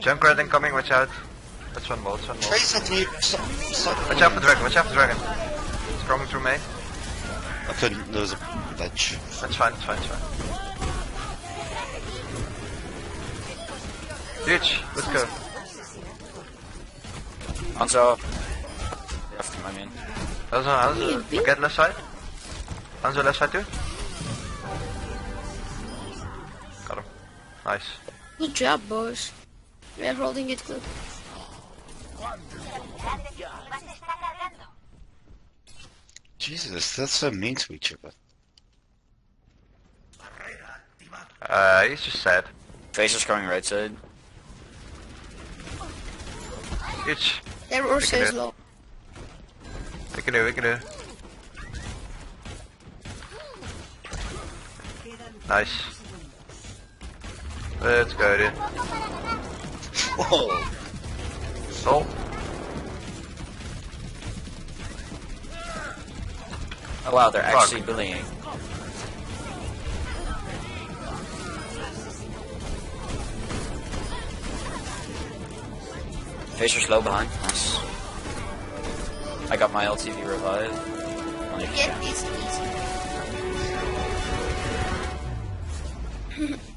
Junkrat incoming, watch out. That's one ball, that's one ball. Trace had me. Stop, stop. Watch out for dragon, watch out for dragon. It's coming through me. I couldn't. There was a ledge. That's fine, it's fine, it's fine. Huge, let's go. Hanzo. Left, I mean. Hanzo, Hanzo, get left side. Hanzo left side too. Got him. Nice. Good job, boys. We are holding it good. Jesus, that's so mean to each other. Uh, he's just sad. Phaser's coming right side. Huge. Their Ursa can is do it. low. We can do, we can do. Nice. Let's go, dude. Whoa! Oh, Oh wow, they're Fuck. actually bullying. Phaser's low behind. Nice. I got my LTV revived. Get this easy.